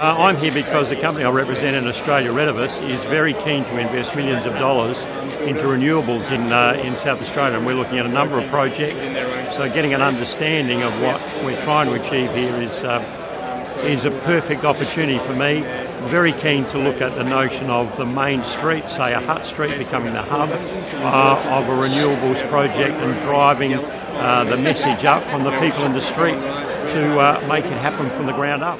Uh, I'm here because the company I represent in Australia, Redivivus, is very keen to invest millions of dollars into renewables in, uh, in South Australia and we're looking at a number of projects. So getting an understanding of what we're trying to achieve here is, uh, is a perfect opportunity for me. Very keen to look at the notion of the main street, say a Hutt Street becoming the hub uh, of a renewables project and driving uh, the message up from the people in the street to uh, make it happen from the ground up.